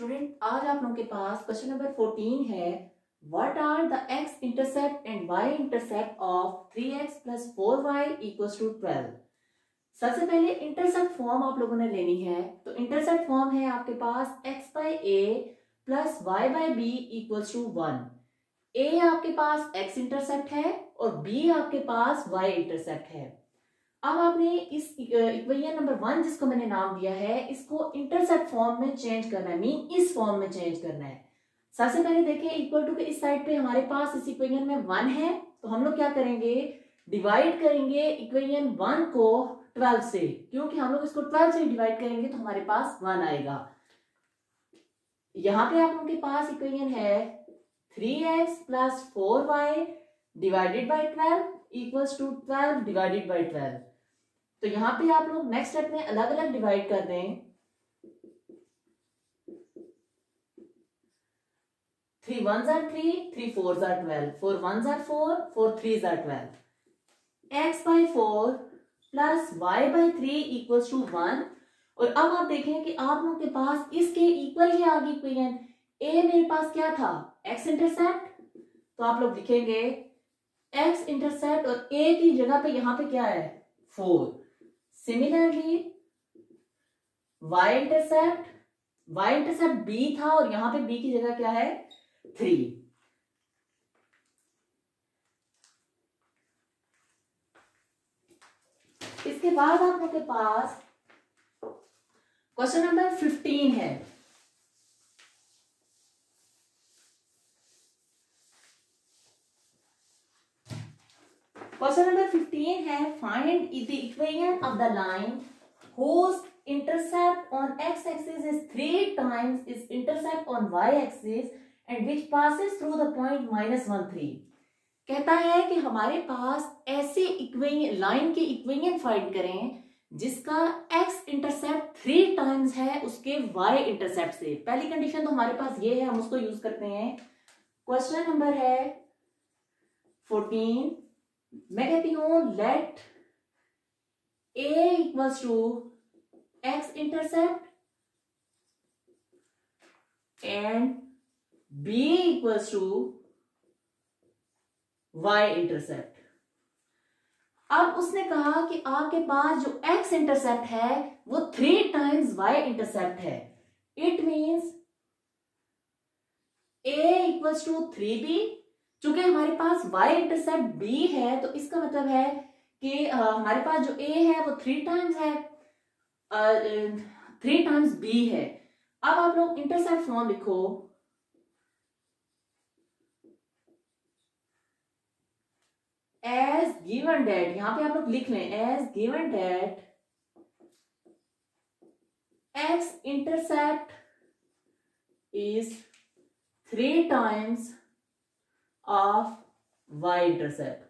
Student आज आप लोगों के पास क्वेश्चन नंबर फोर्टीन है. What are the x intercept and y intercept of three x plus four y equals to twelve सबसे पहले इंटरसेप्ट फॉर्म आप लोगों ने लेनी है. तो इंटरसेप्ट फॉर्म है आपके पास x by a plus y by b equals to one a आपके पास एक्स इंटरसेप्ट है और बी आपके पास वाई इंटरसेप्ट है. अब आपने इस इक्वेशन नंबर वन जिसको मैंने नाम दिया है, इसको इंटरसेप्ट फॉर्म में चेंज करना है मीन इस फॉर्म में चेंज करना है। सबसे पहले देखिए इक्वल टू के इस साइड पे हमारे पास इस इक्वेशन में वन है तो हम लोग क्या करेंगे? डिवाइड करेंगे इक्वेशन वन को ट्वेल्व से। क्योंकि हम लोग इसको ट्वेल्व से डिवाइड करेंगे तो हमारे पास वन आएगा। यहाँ पे आप लोगों के पास इक्वेशन है three x plus four y divided by twelve equals to twelve divided by twelve तो यहाँ पे आप लोग नेक्स्ट स्टेप में अलग अलग डिवाइड कर दें। थ्री वन जार थ्री थ्री फोर जार ट्वेल्व फोर वन जार four four three jar twelve x by four plus y by three equals to one और अब आप देखें कि आप लोगों के पास इसके इक्वल ही आगे इक्वेशन ए मेरे पास क्या था? एक्स इंटरसेप्ट तो आप लोग लिखेंगे एक्स इंटरसेप्ट और ए की जगह पे यहाँ पे क्या है? Four similarly y intercept y intercept b था और यहाँ पे बी की जगह क्या है? थ्री इसके बाद आप लोग के पास क्वेश्चन नंबर फिफ्टीन है। क्वेश्चन नंबर फिफ्टीन है find the equation of the line whose intercept on x axis is three times its intercept on y axis and which passes through the point minus one three कहता है कि हमारे पास ऐसे line के equation find करें जिसका x intercept three times है उसके y इंटरसेप्ट से। पहली कंडीशन तो हमारे पास ये है, हम उसको यूज़ करते हैं। क्वेश्चन नंबर है फोर्टीन मैं कहती हूँ let a equals to x intercept and b equals to y intercept अब उसने कहा कि आपके पास जो एक्स इंटरसेप्ट है, वो थ्री टाइम्स वाई इंटरसेप्ट है। It means a equals to three b चूँकि हमारे पास y इंटरसेप्ट b है तो इसका मतलब है कि हमारे पास जो a है, वो थ्री टाइम्स है थ्री टाइम्स b है। अब आप लोग इंटरसेप्ट फॉर्म लिखो। एज गिवन डेट यहाँ पे आप लोग लिख लें as given that x intercept is three times of y intercept.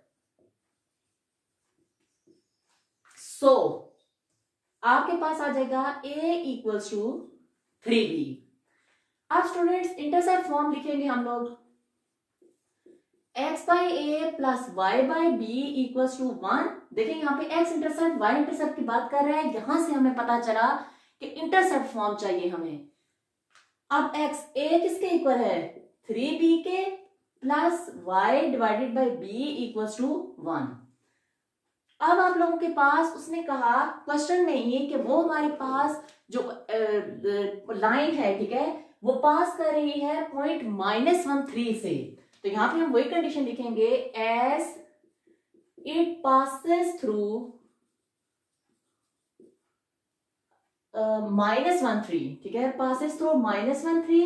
So, आपके पास आ जाएगा a equals to three b अब स्टूडेंट्स इंटरसेप्ट फॉर्म लिखेंगे हम लोग. X by a plus y by b equals to one देखिए यहाँ पे x इंटरसेप्ट y इंटरसेप्ट की बात कर रहे हैं. यहाँ से हमें पता चला कि इंटरसेप्ट फॉर्म चाहिए हमें. अब x a किसके इक्वल है? थ्री बी के plus y divided by b equals to one. अब आप लोगों के पास उसने कहा, क्वेश्चन में ये कि वो हमारे पास जो लाइन है, ठीक है, वो पास कर रही है पॉइंट माइनस वन थ्री से। तो यहाँ पे हम वही कंडीशन लिखेंगे as it passes through minus one three ठीक है passes through minus one three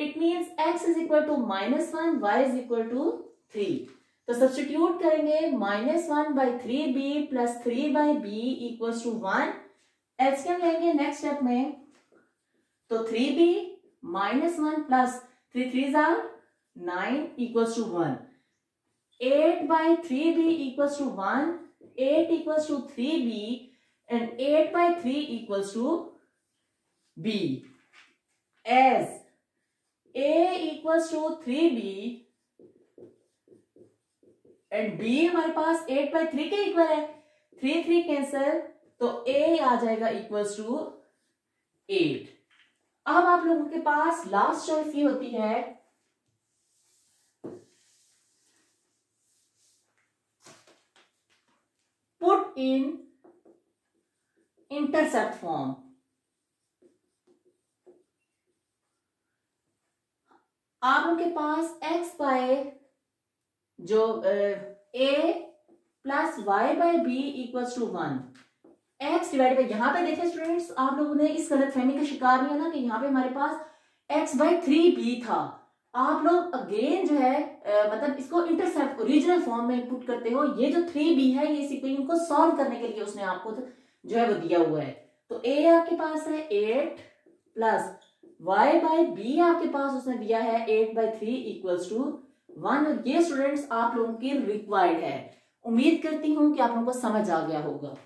it means x is equal to minus one y is equal to three तो सब्सटीट्यूट करेंगे minus one by three b plus three by b equals to one LCM लेंगे next step में? तो three b minus one plus three three jar nine equal to one eight by three b equal to one eight equal to three b and eight by three equal to b as a equals to three b and b हमारे पास eight by three के equal है। Three three cancel तो a आ जाएगा equals to eight अब आप लोगों के पास लास्ट चॉइस ये होती है। पुट इन इंटरसेप्ट फॉर्म आप लोग के पास x बाय जो a plus y by b equals to one x divide by यहाँ पे देखे स्टूडेंट्स आप लोगों ने इस गलत फहमी का शिकार नहीं है ना कि यहाँ पे हमारे पास एक्स बाई थ्री बी था। आप लोग अगेन जो है आ, मतलब इसको इंटरसेप्ट ओरिजिनल फॉर्म में पुट करते हो। ये जो थ्री बी है ये इक्वेशन को सॉल्व करने के लिए उसने आपको जो है वो दिया हुआ है। तो ए आपके पास है eight plus y by b आपके पास उसने दिया है eight by three equals to one ये स्टूडेंट्स आप लोगों की रिक्वायर्ड है। उम्मीद करती हूँ कि आप लोगों को समझ आ गया होगा।